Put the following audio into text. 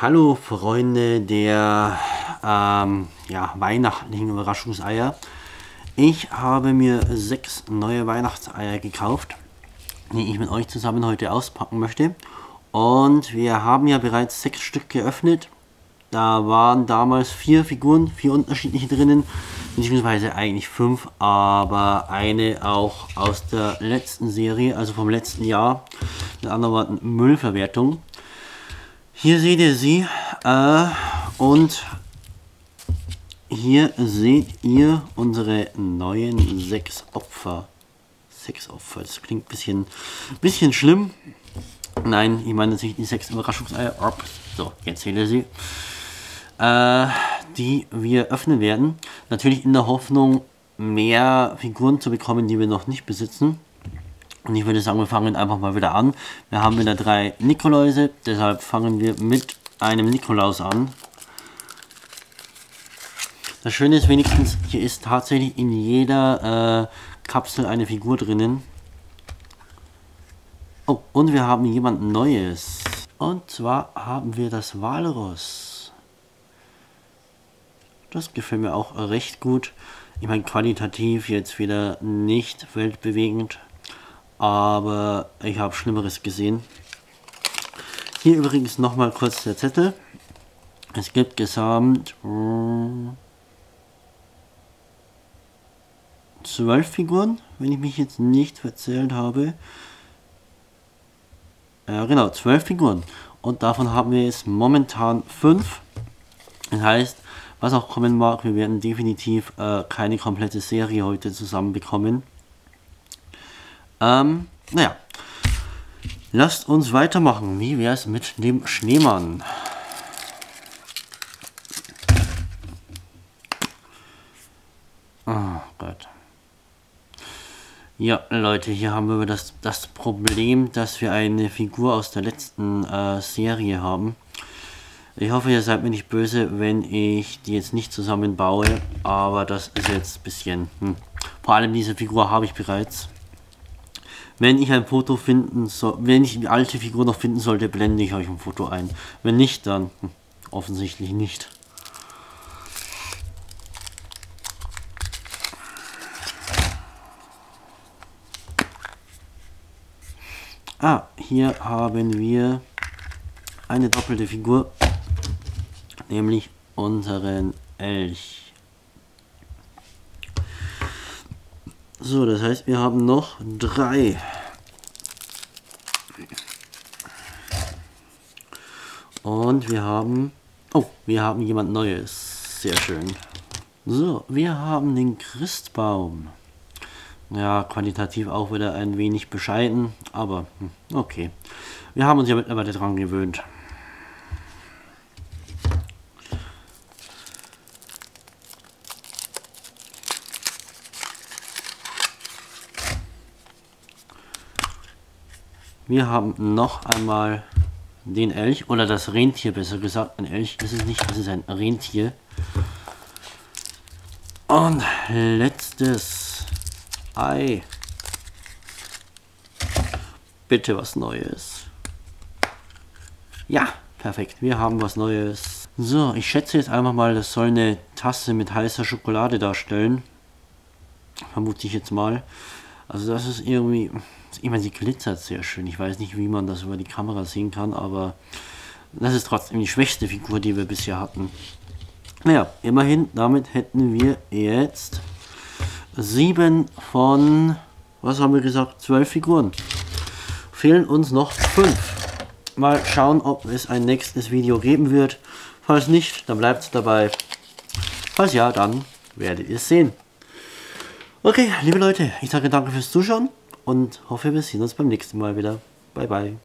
Hallo Freunde der ähm, ja, weihnachtlichen Überraschungseier. Ich habe mir sechs neue Weihnachtseier gekauft, die ich mit euch zusammen heute auspacken möchte. Und wir haben ja bereits sechs Stück geöffnet. Da waren damals vier Figuren, vier unterschiedliche drinnen, beziehungsweise eigentlich fünf, aber eine auch aus der letzten Serie, also vom letzten Jahr. Mit anderen Worten Müllverwertung. Hier seht ihr sie äh, und hier seht ihr unsere neuen sechs Opfer. Sechs Opfer, das klingt ein bisschen, bisschen schlimm. Nein, ich meine natürlich die sechs Überraschungseier. So, jetzt seht ihr sie. Äh, die wir öffnen werden. Natürlich in der Hoffnung, mehr Figuren zu bekommen, die wir noch nicht besitzen. Und ich würde sagen, wir fangen einfach mal wieder an. Wir haben wieder drei Nikoläuse, deshalb fangen wir mit einem Nikolaus an. Das Schöne ist wenigstens, hier ist tatsächlich in jeder äh, Kapsel eine Figur drinnen. Oh, und wir haben jemand Neues. Und zwar haben wir das Walross. Das gefällt mir auch recht gut. Ich meine, qualitativ jetzt wieder nicht weltbewegend aber ich habe Schlimmeres gesehen. Hier übrigens nochmal kurz der Zettel. Es gibt gesamt äh, zwölf Figuren, wenn ich mich jetzt nicht verzählt habe. Ja genau, zwölf Figuren. Und davon haben wir jetzt momentan fünf. Das heißt, was auch kommen mag, wir werden definitiv äh, keine komplette Serie heute zusammen bekommen. Ähm, naja. Lasst uns weitermachen. Wie wäre es mit dem Schneemann? Oh Gott. Ja, Leute, hier haben wir das, das Problem, dass wir eine Figur aus der letzten äh, Serie haben. Ich hoffe, ihr seid mir nicht böse, wenn ich die jetzt nicht zusammenbaue, aber das ist jetzt ein bisschen... Hm. Vor allem diese Figur habe ich bereits. Wenn ich ein Foto finden soll, wenn ich die alte Figur noch finden sollte, blende ich euch ein Foto ein. Wenn nicht, dann hm, offensichtlich nicht. Ah, hier haben wir eine doppelte Figur, nämlich unseren Elch. So, das heißt, wir haben noch drei. Und wir haben... Oh, wir haben jemand Neues. Sehr schön. So, wir haben den Christbaum. Ja, qualitativ auch wieder ein wenig bescheiden, aber hm, okay. Wir haben uns ja mittlerweile dran gewöhnt. Wir haben noch einmal den Elch oder das Rentier besser gesagt. Ein Elch ist es nicht, es ist ein Rentier. Und letztes Ei. Bitte was Neues. Ja, perfekt. Wir haben was Neues. So, ich schätze jetzt einfach mal, das soll eine Tasse mit heißer Schokolade darstellen. Vermute ich jetzt mal. Also das ist irgendwie ich meine, sie glitzert sehr schön. Ich weiß nicht, wie man das über die Kamera sehen kann, aber das ist trotzdem die schwächste Figur, die wir bisher hatten. Naja, immerhin, damit hätten wir jetzt sieben von, was haben wir gesagt, zwölf Figuren. Fehlen uns noch fünf. Mal schauen, ob es ein nächstes Video geben wird. Falls nicht, dann bleibt es dabei. Falls ja, dann werdet ihr es sehen. Okay, liebe Leute, ich sage danke fürs Zuschauen und hoffe, wir sehen uns beim nächsten Mal wieder. Bye, bye.